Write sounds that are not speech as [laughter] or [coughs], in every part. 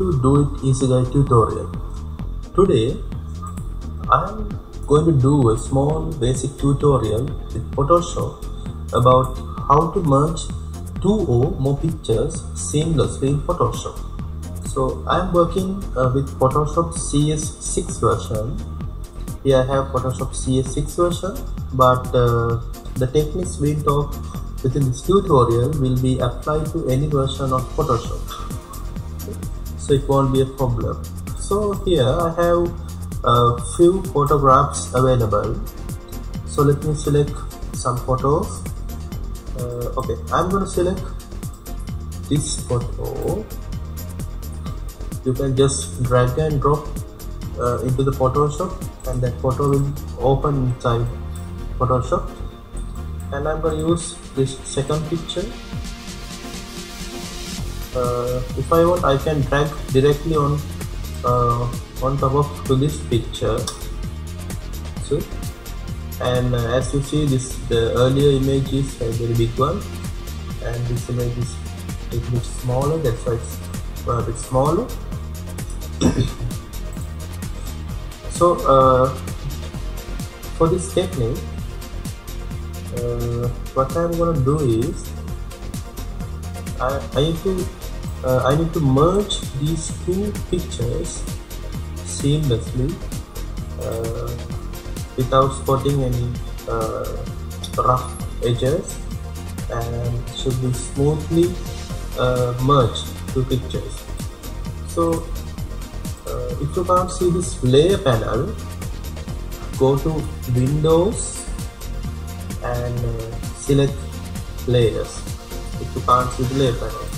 to do it easy guide tutorial. Today I am going to do a small basic tutorial with Photoshop about how to merge two or more pictures seamlessly in Photoshop. So I am working uh, with Photoshop CS6 version. Here I have Photoshop CS6 version but uh, the techniques we talk within this tutorial will be applied to any version of Photoshop it won't be a problem. So here I have a few photographs available. So let me select some photos. Uh, okay I'm going to select this photo. You can just drag and drop uh, into the Photoshop and that photo will open inside Photoshop. And I'm going to use this second picture uh, if I want I can drag directly on uh, on top of to this picture. So and uh, as you see this the earlier image is a very big one. And this image is a bit smaller that's why it's a bit smaller. [coughs] So uh, for this technique uh, what I'm gonna do is I, I need to uh, I need to merge these two pictures seamlessly uh, without spotting any uh, rough edges and should be smoothly uh, merged two pictures so uh, if you can't see this layer panel go to windows and uh, select layers if you can't see the layer panel.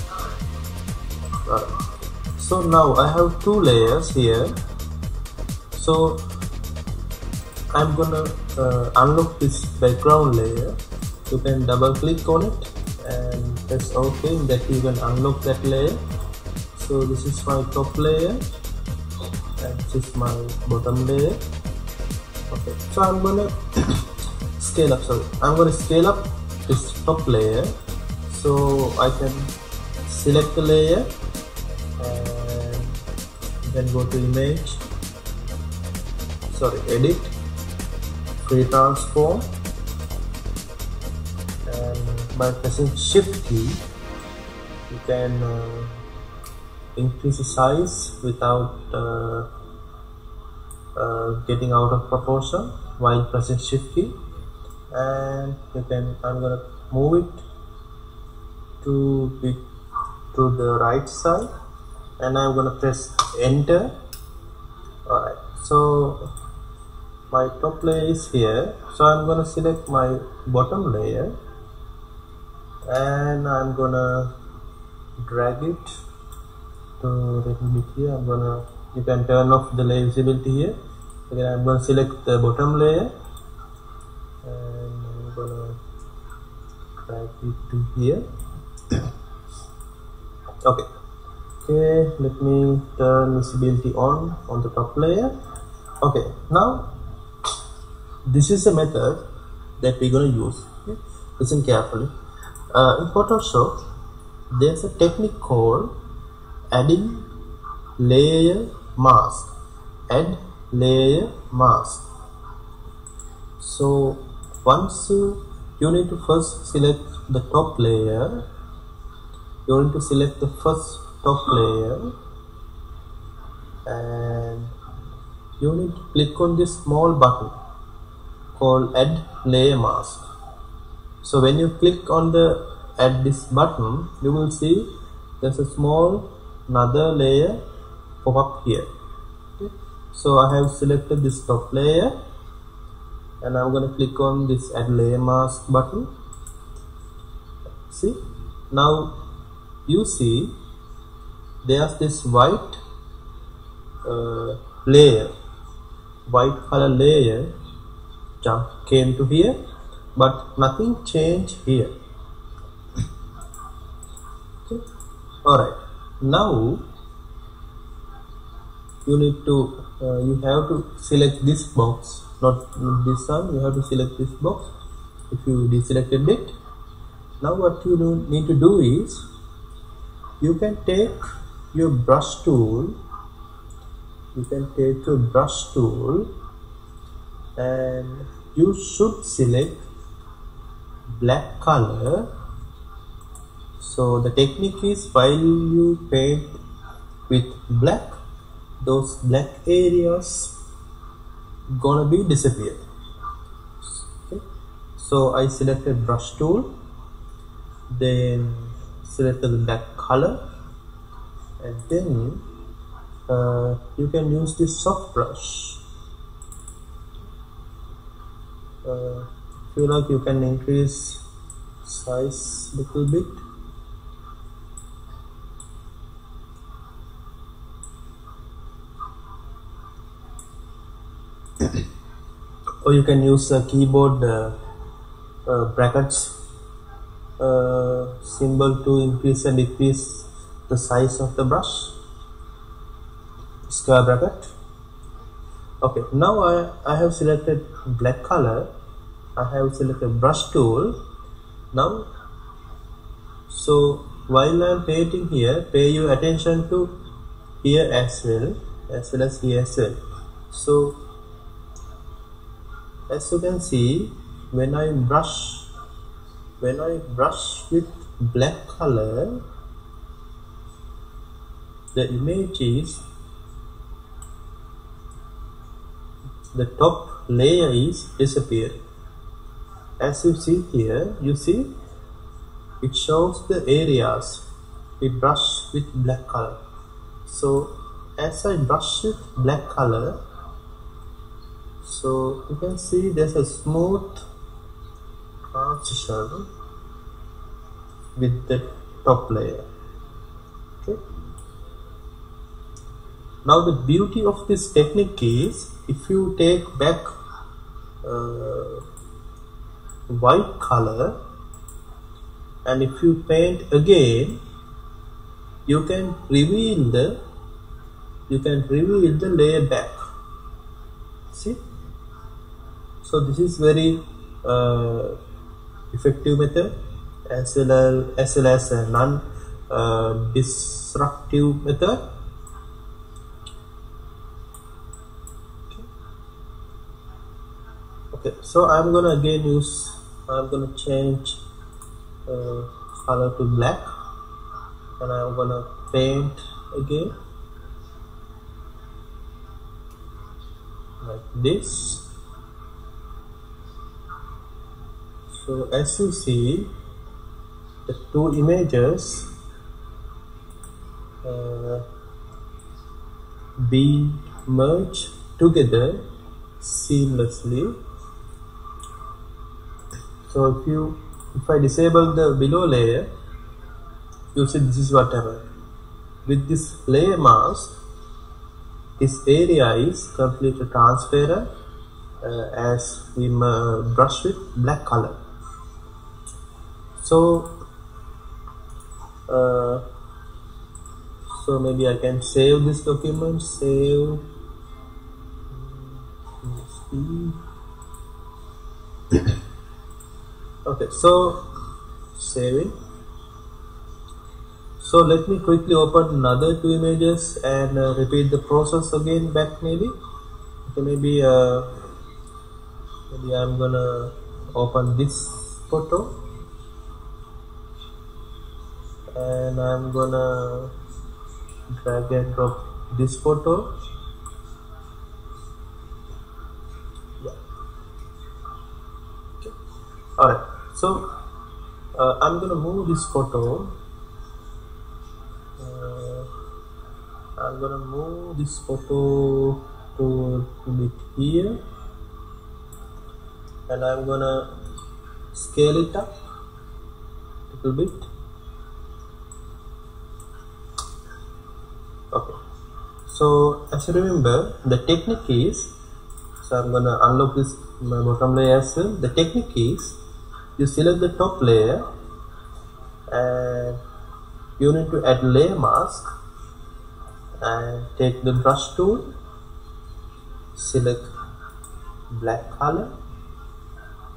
So now I have two layers here. So I'm gonna uh, unlock this background layer. You can double click on it and press ok that you can unlock that layer. So this is my top layer and this is my bottom layer. Okay so I'm gonna [coughs] scale up sorry. I'm to scale up this top layer. So I can select the layer and then go to image. Sorry edit. Free transform. And by pressing shift key you can uh, increase the size without uh, uh, getting out of proportion while pressing shift key. And you can I'm gonna move it to be to the right side and I'm gonna press enter. Alright so my top layer is here. So I'm gonna select my bottom layer and I'm gonna drag it to little bit here. I'm gonna you can turn off the layer visibility here. Again I'm gonna select the bottom layer and I'm gonna drag it to here. [coughs] Okay okay let me turn visibility on on the top layer. Okay now this is a method that we're going to use. Okay? listen carefully. Uh, in Photoshop there's a technique called adding layer mask. Add layer mask. So once you, you need to first select the top layer you need to select the first top layer and you need to click on this small button called add layer mask. So when you click on the add this button you will see there's a small another layer pop up here. Okay. so I have selected this top layer and I'm going to click on this add layer mask button. See? Now you see there's this white uh, layer. White color layer came to here but nothing changed here. Okay. all right. Now you need to uh, you have to select this box. Not this one you have to select this box. If you deselected it. Now what you need to do is you can take your brush tool. You can take your brush tool and you should select black color. So the technique is while you paint with black those black areas gonna be disappeared okay. so I selected brush tool then selected the black color and then uh, you can use this soft brush. Uh, feel like you can increase size little bit. [coughs] Or you can use a keyboard uh, uh, brackets. Uh, symbol to increase and decrease the size of the brush square bracket. Okay now I, I have selected black color. I have selected brush tool. Now so while I'm painting here pay your attention to here as well as well as here as well. So as you can see when I brush when I brush with black color the image is the top layer is disappearing as you see here you see it shows the areas. We brush with black color. So as I brush with black color so you can see there's a smooth transition with the top layer now the beauty of this technique is if you take back uh, white color and if you paint again you can reveal the you can reveal the layer back. See? So this is very uh, effective method as well as, a non uh, disruptive method okay so I'm gonna again use I'm gonna change uh, color to black. And I'm gonna paint again. Like this. So as you see the two images uh, being merged together seamlessly so if you if I disable the below layer you see this is what happened with this layer mask this area is completely transparent uh, as we brush with black color. So uh, so maybe I can save this document save okay so saving so let me quickly open another two images and uh, repeat the process again back maybe. Okay maybe uh, maybe I'm gonna open this photo. And I'm gonna drag and drop this photo. Yeah. Okay. all right so uh, I'm gonna move this photo. Uh, I'm gonna move this photo to bit here. And I'm gonna scale it up a little bit. Okay. So as you remember the technique is so I'm gonna unlock this my bottom layer as well the technique is you select the top layer and you need to add layer mask and take the brush tool select black color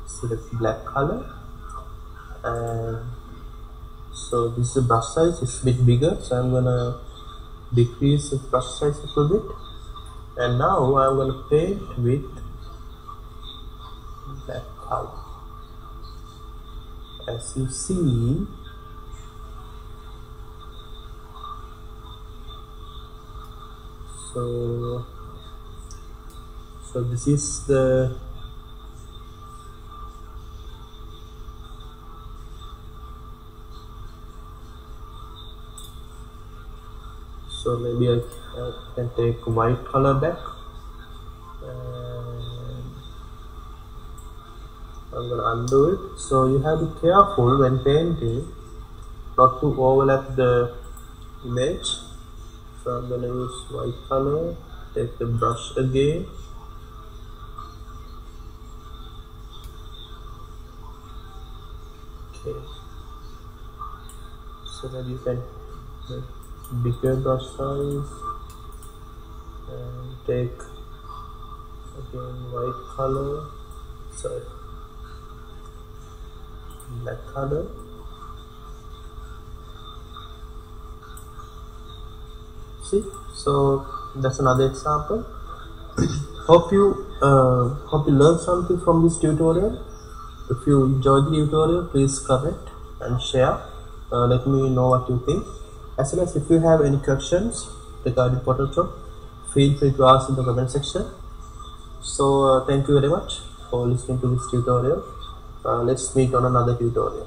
select black color and so this is brush size it's a bit bigger so I'm gonna decrease the brush size a little bit. And now I'm to paint with black color as you see so so this is the so maybe I, I can take white color back I'm undo it. So you have to be careful when painting not to overlap the image so I'm gonna use white color. Take the brush again. Okay. So that you can make bigger brush size and take again white color. Sorry black color see? So that's another example. [coughs] Hope you uh, hope you learned something from this tutorial. If you enjoyed the tutorial please comment and share. Uh, let me know what you think. As well as if you have any questions regarding Photoshop feel free to ask in the comment section. So uh, thank you very much for listening to this tutorial Uh, let's meet on another tutorial